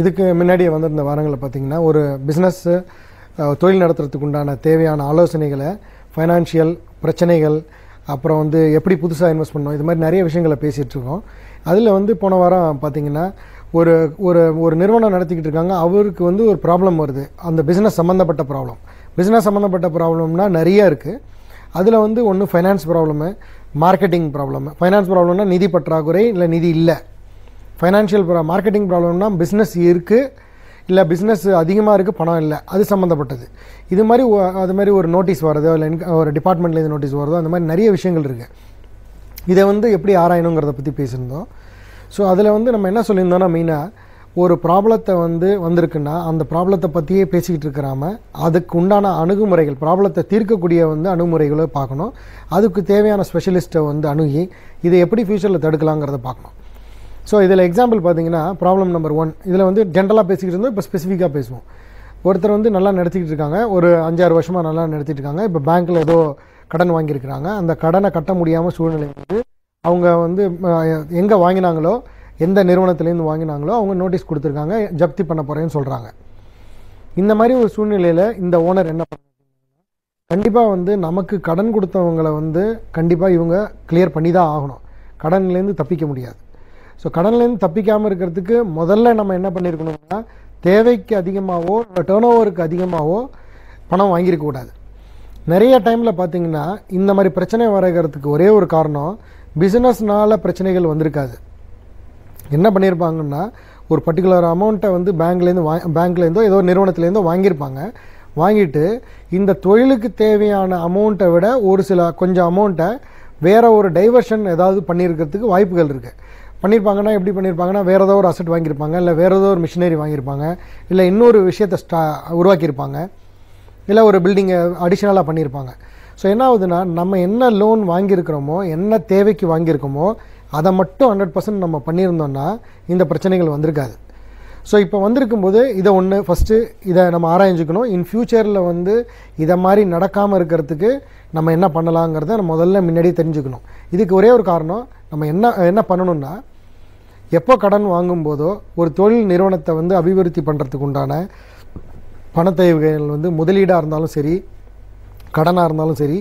இதுக்கு முன்னாடியே வந்திருந்த வாரங்களில் பார்த்தீங்கன்னா ஒரு பிஸ்னஸ்ஸு தொழில் நடத்துறதுக்கு உண்டான தேவையான ஆலோசனைகளை ஃபைனான்ஷியல் பிரச்சனைகள் அப்புறம் வந்து எப்படி புதுசாக இன்வெஸ்ட் பண்ணணும் இது மாதிரி நிறைய விஷயங்களை பேசிகிட்டு இருக்கோம். அதில் வந்து போன வாரம் பார்த்தீங்கன்னா ஒரு ஒரு ஒரு நிறுவனம் நடத்திக்கிட்டு இருக்காங்க. அவருக்கு வந்து ஒரு ப்ராப்ளம் வருது. அந்த பிஸ்னஸ் சம்மந்தப்பட்ட ப்ராப்ளம் பிஸ்னஸ் சம்மந்தப்பட்ட ப்ராப்ளம்னா நிறைய இருக்குது அதில் வந்து ஒன்று finance problem marketing problem finance ப்ராப்ளம்னா நிதி பற்றாக்குறை இல்லை நிதி இல்லை. ஃபைனான்ஷியல் மார்க்கெட்டிங் ப்ராப்ளம்னா பிஸ்னஸ் இருக்குது இல்லை பிஸ்னஸ் அதிகமாக இருக்குது பணம் இல்லை. அது சம்மந்தப்பட்டது இது மாதிரி அது மாதிரி ஒரு நோட்டீஸ் வரதோ இல்லை ஒரு டிபார்ட்மெண்ட்லேருந்து நோட்டீஸ் வருதோ அந்த மாதிரி நிறைய விஷயங்கள் இருக்குது இதை வந்து எப்படி ஆராயணுங்கிறத பற்றி பேசியிருந்தோம். ஸோ அதில் வந்து நம்ம என்ன சொல்லியிருந்தோம்னா மெயினாக ஒரு ப்ராப்ளத்தை வந்து வந்திருக்குன்னா அந்த ப்ராப்ளத்தை பற்றியே பேசிக்கிட்டு இருக்கிறாம அதுக்கு உண்டான அணுகுமுறைகள் ப்ராப்ளத்தை தீர்க்கக்கூடிய வந்து அணுகுமுறைகளை பார்க்கணும். அதுக்கு தேவையான ஸ்பெஷலிஸ்ட்டை வந்து அணுகி இதை எப்படி ஃப்யூச்சரில் தடுக்கலாங்கிறத பார்க்கணும். ஸோ இதில் எக்ஸாம்பிள் பார்த்தீங்கன்னா ப்ராப்ளம் நம்பர் ஒன் இதில் வந்து ஜென்ரலாக பேசிக்கிட்டு இருந்தோம் இப்போ ஸ்பெசிஃபிக்காக பேசுவோம். ஒருத்தர் வந்து நல்லா நடத்திக்கிட்டு இருக்காங்க ஒரு அஞ்சாறு வருஷமாக நல்லா நடத்திட்டு இருக்காங்க இப்போ பேங்க்கில் ஏதோ கடன் வாங்கியிருக்கிறாங்க அந்த கடனை கட்ட முடியாமல் சூழ்நிலை வந்து அவங்க வந்து எங்கே வாங்கினாங்களோ எந்த நிறுவனத்துலேருந்து வாங்கினாங்களோ அவங்க நோட்டீஸ் கொடுத்துருக்காங்க ஜப்தி பண்ண போகிறேன்னு சொல்கிறாங்க இந்த மாதிரி ஒரு சூழ்நிலையில் இந்த ஓனர் என்ன பண்ண கண்டிப்பாக வந்து நமக்கு கடன் கொடுத்தவங்களை வந்து கண்டிப்பாக இவங்க கிளியர் பண்ணி தான் ஆகணும். கடன்லேருந்து தப்பிக்க முடியாது. ஸோ கடன்லேருந்து தப்பிக்காமல் இருக்கிறதுக்கு முதல்ல நம்ம என்ன பண்ணியிருக்கணும்னா தேவைக்கு அதிகமாகவோ டேர்ன் ஓவருக்கு அதிகமாகவோ பணம் வாங்கியிருக்கக்கூடாது நிறைய டைமில் பார்த்தீங்கன்னா இந்த மாதிரி பிரச்சனை வரைகிறதுக்கு ஒரே ஒரு காரணம் பிஸ்னஸ்னால பிரச்சனைகள் வந்திருக்காது. என்ன பண்ணியிருப்பாங்கன்னா ஒரு பர்டிகுலர் அமௌண்ட்டை வந்து பேங்க்லேருந்து வா பேங்க்லேருந்தோ ஏதோ நிறுவனத்துலேருந்தோ வாங்கியிருப்பாங்க. வாங்கிட்டு இந்த தொழிலுக்கு தேவையான அமௌண்ட்டை விட ஒரு சில கொஞ்சம் அமௌண்ட்டை வேறு ஒரு டைவர்ஷன் ஏதாவது பண்ணியிருக்கிறதுக்கு வாய்ப்புகள் இருக்குது பண்ணியிருப்பாங்கன்னா எப்படி பண்ணியிருப்பாங்கன்னா வேறு ஏதோ ஒரு அசட் வாங்கியிருப்பாங்க இல்லை வேறு ஏதோ ஒரு மிஷினரி வாங்கியிருப்பாங்க இல்லை இன்னொரு விஷயத்தை ஸ்டா உருவாக்கியிருப்பாங்க இல்லை ஒரு பில்டிங்கை அடிஷ்னலாக பண்ணியிருப்பாங்க. ஸோ என்ன ஆகுதுன்னா நம்ம என்ன லோன் வாங்கியிருக்கிறோமோ என்ன தேவைக்கு வாங்கியிருக்கோமோ அதை மட்டும் ஹண்ட்ரட் பர்சன்ட் நம்ம பண்ணியிருந்தோம்னா இந்த பிரச்சனைகள் வந்திருக்காது. ஸோ இப்போ வந்திருக்கும்போது இதை ஒன்று ஃபஸ்ட்டு இதை நம்ம ஆராய்ஞ்சிக்கணும். இன் ஃப்யூச்சரில் வந்து இதை மாதிரி நடக்காமல் இருக்கிறதுக்கு நம்ம என்ன பண்ணலாங்கிறத நம்ம முதல்ல முன்னாடியே தெரிஞ்சுக்கணும். இதுக்கு ஒரே ஒரு காரணம் நம்ம என்ன என்ன பண்ணணும்னா எப்போ கடன் வாங்கும்போதோ ஒரு தொழில் நிறுவனத்தை வந்து அபிவிருத்தி பண்ணுறதுக்கு உண்டான பணத்தேவைகள் வந்து முதலீடாக இருந்தாலும் சரி கடனாக இருந்தாலும் சரி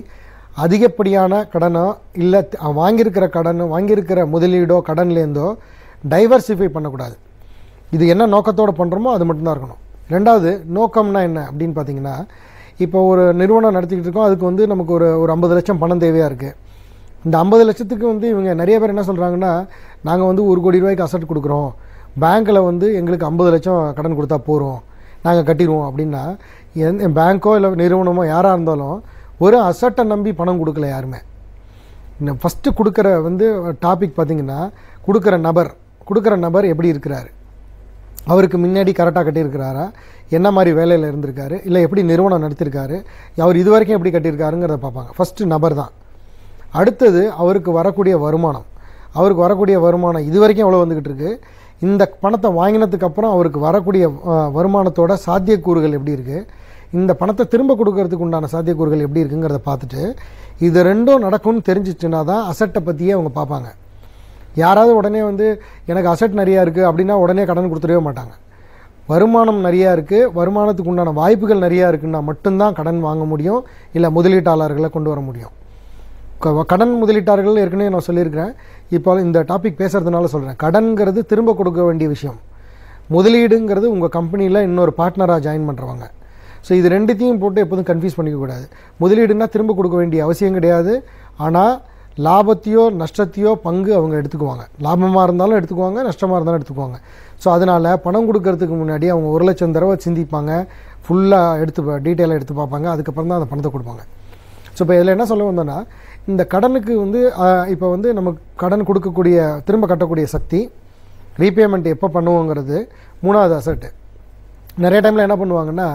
அதிகப்படியான கடனோ இல்லை வாங்கியிருக்கிற கடனோ வாங்கியிருக்கிற முதலீடோ கடன்லேருந்தோ டைவர்சிஃபை பண்ணக்கூடாது. இது என்ன நோக்கத்தோடு பண்ணுறோமோ அது மட்டும்தான் இருக்கணும். ரெண்டாவது நோக்கம்னா என்ன அப்படின்னு பார்த்தீங்கன்னா இப்போ ஒரு நிறுவனம் நடத்திக்கிட்டு இருக்கோம் அதுக்கு வந்து நமக்கு ஒரு ஒரு ஐம்பது லட்சம் பணம் தேவையாக இருக்குது இந்த ஐம்பது லட்சத்துக்கு வந்து இவங்க நிறைய பேர் என்ன சொல்கிறாங்கன்னா நாங்கள் வந்து ஒரு கோடி ரூபாய்க்கு அசட் கொடுக்குறோம். பேங்க்கில் வந்து எங்களுக்கு ஐம்பது லட்சம் கடன் கொடுத்தா போகிறோம் நாங்கள் கட்டிடுவோம் அப்படின்னா எந்த பேங்க்கோ இல்லை நிறுவனமோ யாராக இருந்தாலும் ஒரு அசட்டை நம்பி பணம் கொடுக்கல யாருமே. ஃபஸ்ட்டு கொடுக்குற வந்து டாபிக் பார்த்தீங்கன்னா கொடுக்குற நபர் கொடுக்குற நபர் எப்படி இருக்கிறாரு? அவருக்கு முன்னாடி கரெக்டாக கட்டியிருக்கிறாரா? என்ன மாதிரி வேலையில் இருந்திருக்காரு? இல்லை எப்படி நிறுவனம் நடத்திருக்காரு? அவர் இது வரைக்கும் எப்படி கட்டியிருக்காருங்கிறத பார்ப்பாங்க. ஃபஸ்ட்டு நபர் தான். அடுத்தது அவருக்கு வரக்கூடிய வருமானம். அவருக்கு வரக்கூடிய வருமானம் இது வரைக்கும் எவ்வளோ வந்துக்கிட்டு இருக்கு? இந்த பணத்தை வாங்கினதுக்கப்புறம் அவருக்கு வரக்கூடிய வருமானத்தோட சாத்தியக்கூறுகள் எப்படி இருக்குது இந்த பணத்தை திரும்ப கொடுக்கறதுக்கு உண்டான சாத்தியக்கூறுகள் எப்படி இருக்குங்கிறத பார்த்துட்டு இது ரெண்டும் நடக்கும்னு தெரிஞ்சிச்சுன்னா தான் அசட்டை பற்றியே அவங்க பார்ப்பாங்க. யாராவது உடனே வந்து எனக்கு அசட் நிறையா இருக்குது அப்படின்னா உடனே கடன் கொடுத்துடவே மாட்டாங்க. வருமானம் நிறையா இருக்குது வருமானத்துக்கு உண்டான வாய்ப்புகள் நிறையா இருக்குன்னா மட்டும்தான் கடன் வாங்க முடியும் இல்லை முதலீட்டாளர்களை கொண்டு வர முடியும். கடன் முதலீட்டாளர்கள் ஏற்கனவே நான் சொல்லியிருக்கிறேன். இப்போ இந்த டாபிக் பேசுகிறதுனால சொல்கிறேன் கடன்கிறது திரும்ப கொடுக்க வேண்டிய விஷயம். முதலீடுங்கிறது உங்கள் கம்பெனியில் இன்னொரு பார்ட்னராக ஜாயின் பண்ணுறவங்க ஸோ இது ரெண்டுத்தையும் போட்டு எப்போதும் கன்ஃபியூஸ் பண்ணிக்கக்கூடாது முதலீடுனா திரும்ப கொடுக்க வேண்டிய அவசியம் கிடையாது. ஆனால் லாபத்தையோ நஷ்டத்தையோ பங்கு அவங்க எடுத்துக்குவாங்க. லாபமாக இருந்தாலும் எடுத்துக்குவாங்க நஷ்டமாக இருந்தாலும் எடுத்துக்குவாங்க. ஸோ அதனால் பணம் கொடுக்கறதுக்கு முன்னாடி அவங்க ஒரு லட்சம் தடவை சிந்திப்பாங்க. ஃபுல்லாக எடுத்து டீட்டெயிலாக எடுத்து பார்ப்பாங்க. அதுக்கப்புறம் தான் அந்த பணத்தை கொடுப்பாங்க. ஸோ இப்போ இதில் என்ன சொல்ல வந்தோன்னா இந்த கடனுக்கு வந்து இப்போ வந்து நமக்கு கடன் கொடுக்கக்கூடிய திரும்ப கட்டக்கூடிய சக்தி ரீபேமெண்ட் எப்போ பண்ணுவோங்கிறது மூணாவது அசட்டு நிறைய டைமில் என்ன பண்ணுவாங்கன்னா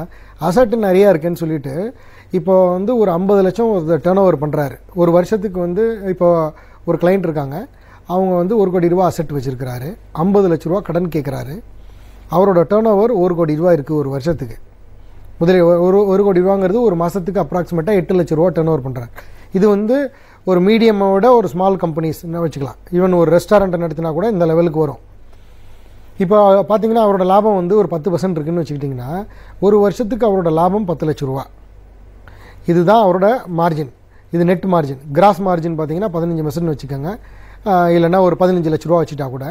அசட்டு நிறையா இருக்குன்னு சொல்லிட்டு இப்போ வந்து ஒரு ஐம்பது லட்சம் ஒரு டேர்ன் ஓவர் பண்ணுறாரு ஒரு வருஷத்துக்கு வந்து இப்போ ஒரு கிளைண்ட் இருக்காங்க. அவங்க வந்து ஒரு கோடி ரூபா அசட் வச்சுருக்கிறாரு. ஐம்பது லட்ச ரூபா கடன் கேட்குறாரு அவரோட டேர்ன் ஓவர் ஒரு கோடி ரூபா இருக்குது ஒரு வருஷத்துக்கு. முதலில் ஒரு ஒரு கோடி ரூபாங்கிறது ஒரு மாதத்துக்கு அப்ராக்சிமேட்டாக எட்டு லட்ச ரூபா டர்ன் ஓவர் பண்ணுறாங்க இது வந்து ஒரு மீடியமோட ஒரு ஸ்மால் கம்பெனிஸ் வச்சுக்கலாம். ஈவன் ஒரு ரெஸ்டாரண்ட்டை நடத்தினா கூட இந்த லெவலுக்கு வரும். இப்போ பார்த்தீங்கன்னா அவரோட லாபம் வந்து ஒரு பத்து பர்சன்ட் இருக்குன்னு வச்சுக்கிட்டிங்கன்னா ஒரு வருஷத்துக்கு அவரோட லாபம் பத்து லட்ச ரூபா. இதுதான் அவரோட மார்ஜின் இது நெட் மார்ஜின் கிராஸ் மார்ஜின் பார்த்தீங்கன்னா பதினஞ்சு பர்சன்ட் வச்சுக்கோங்க. இல்லைன்னா ஒரு பதினஞ்சு லட்ச ரூபா வச்சுட்டா கூட.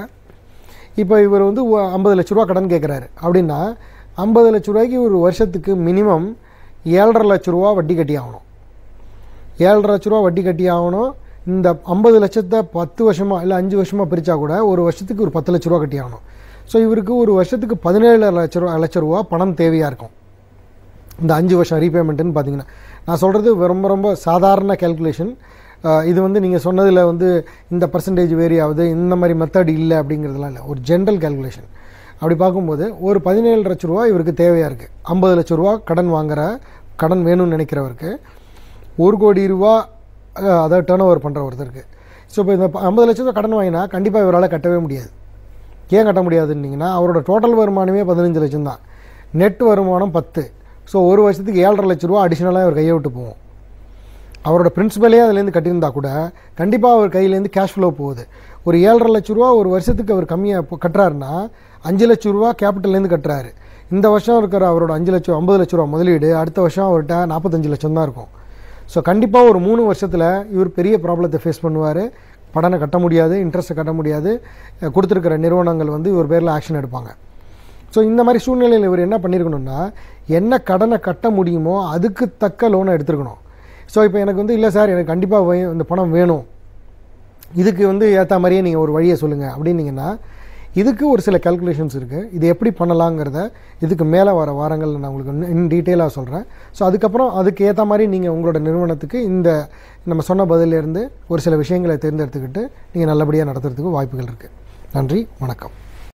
இப்போ இவர் வந்து ஐம்பது லட்ச ரூபா கடன் கேட்குறாரு. அப்படின்னா ஐம்பது லட்ச ரூபாய்க்கு ஒரு வருஷத்துக்கு மினிமம் ஏழரை லட்ச ரூபா வட்டி கட்டி ஆகணும். ஏழரை லட்ச ரூபா வட்டி கட்டி ஆகணும். இந்த ஐம்பது லட்சத்தை பத்து வருஷமாக இல்லை அஞ்சு வருஷமாக பிரித்தா கூட ஒரு வருஷத்துக்கு ஒரு பத்து லட்ச ரூபா கட்டி ஆகணும். ஸோ இவருக்கு ஒரு வருஷத்துக்கு பதினேழு லட்ச ரூபா லட்ச ரூபா பணம் தேவையாக இருக்கும். இந்த அஞ்சு வருஷம் ரீபேமெண்ட்டுன்னு பார்த்தீங்கன்னா நான் சொல்கிறது ரொம்ப ரொம்ப சாதாரண கேல்குலேஷன் இது வந்து நீங்கள் சொன்னதில் வந்து இந்த பர்சன்டேஜ் வேரி ஆகுது இந்த மாதிரி மெத்தட் இல்லை அப்படிங்கிறதுலாம் இல்லை. ஒரு ஜென்ரல் கேல்குலேஷன் அப்படி பார்க்கும்போது ஒரு பதினேழு லட்ச ரூபா இவருக்கு தேவையாக இருக்குது ஐம்பது லட்ச ரூபா கடன் வாங்குற கடன் வேணும்னு நினைக்கிறவருக்கு ஒரு கோடி ரூபா அதை அதாவது டேர்ன் ஓவர் பண்ணுற ஒருத்தருக்கு. ஸோ இப்போ இந்த ஐம்பது லட்ச ரூபா கடன் வாங்கினா கண்டிப்பாக இவரால் கட்டவே முடியாது. ஏன் கட்ட முடியாதுன்னீங்கன்னா அவரோட டோட்டல் வருமானமே பதினஞ்சு லட்சம் தான். நெட் வருமானம் பத்து. ஸோ ஒரு வருஷத்துக்கு ஏழரை லட்ச ரூபா அடிஷ்னலாக அவர் கையை விட்டு போகும் அவரோட பிரின்சிபலே அதுலேருந்து கட்டியிருந்தா கூட கண்டிப்பாக அவர் கையிலேருந்து கேஷ் ஃப்ளோ போகுது. ஒரு ஏழரை லட்ச ரூபா ஒரு வருஷத்துக்கு அவர் கம்மியாக கட்டுறாருன்னா அஞ்சு லட்ச ரூபா கேபிட்டல்லேருந்து கட்டுறாரு. இந்த வருஷம் இருக்கிற அவரோட அஞ்சு லட்சம் ஐம்பது லட்ச ரூபா முதலீடு அடுத்த வருஷம் அவர்கிட்ட நாற்பத்தஞ்சு லட்சம் தான் இருக்கும். ஸோ கண்டிப்பாக ஒரு மூணு வருஷத்தில் இவர் பெரிய ப்ராப்ளத்தை ஃபேஸ் பண்ணுவார். கடனை கட்ட முடியாது இன்ட்ரெஸ்ட்டை கட்ட முடியாது. கொடுத்துருக்கிற நிறுவனங்கள் வந்து இவர் பேரில் ஆக்ஷன் எடுப்பாங்க. ஸோ இந்த மாதிரி சூழ்நிலையில் இவர் என்ன பண்ணியிருக்கணும்னா என்ன கடனை கட்ட முடியுமோ அதுக்கு தக்க லோனை எடுத்துருக்கணும். ஸோ இப்போ எனக்கு வந்து இல்லை சார் எனக்கு கண்டிப்பாக இந்த பணம் வேணும். இதுக்கு வந்து ஏற்ற மாதிரியே நீங்கள் ஒரு வழியை சொல்லுங்கள் அப்படின்னீங்கன்னா இதுக்கு ஒரு சில கால்குலேஷன்ஸ் இருக்குது இது எப்படி பண்ணலாங்கிறத இதுக்கு மேலே வர வாரங்களில் நான் உங்களுக்கு இன்னும் இன் டீட்டெயிலாக சொல்கிறேன் ஸோ அதுக்கப்புறம் அதுக்கு ஏற்ற மாதிரி நீங்கள் உங்களோட நிறுவனத்துக்கு இந்த நம்ம சொன்ன பதிலிருந்து ஒரு சில விஷயங்களை தேர்ந்தெடுத்துக்கிட்டு நீங்கள் நல்லபடியாக நடத்துறதுக்கு வாய்ப்புகள் இருக்குது நன்றி வணக்கம்.